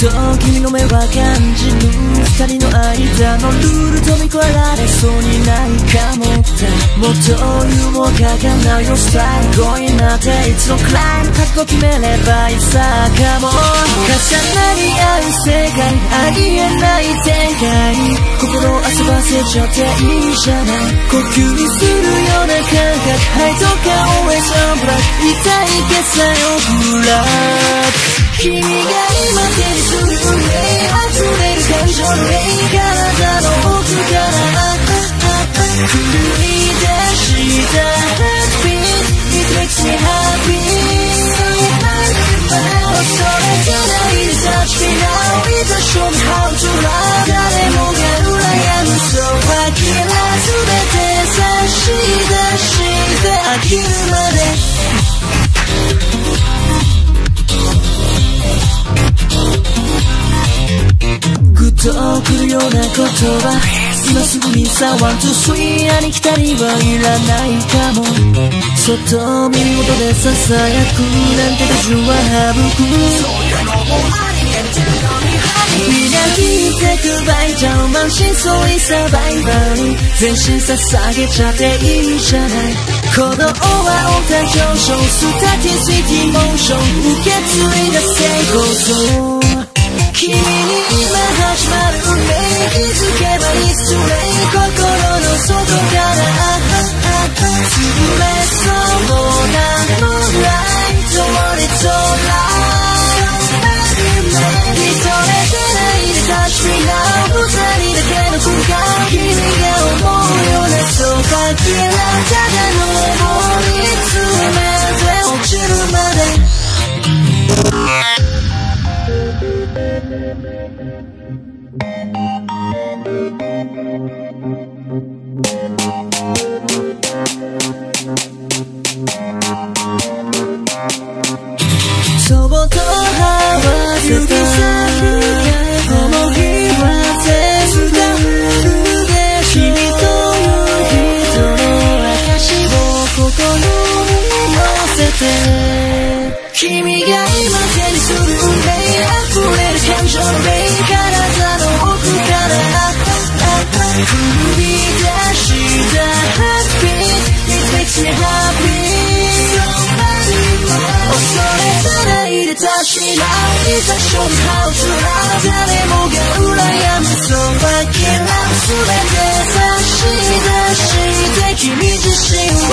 と君の目は感じる。二人の間のルール飛び越えられそうにないかもってもっと余裕をかかないよスタイル恋なっていつのクライム覚悟決めればいいさかも重なり合う世界ありえない展開心を遊ばせちゃっていいじゃない呼吸するよう。な感覚ハイとか always on black 痛いけさよブラッと来るような言葉。今すぐにさワンツースリー兄貴たりはいらないかも。そっと耳元でささやくなんて手順は省く。そういうのもありえてるのに磨いてくバイジャー満身創痍サバイバーに全身捧げちゃっていいじゃない。鼓動は音上昇スタティスイティモーション。受け継いだ成功像。君に君という人の証を心に乗せて君が今手にする運命ないで Touch me now いざ show me how to love 誰もが羨むそば嫌う全て差し出して君自身を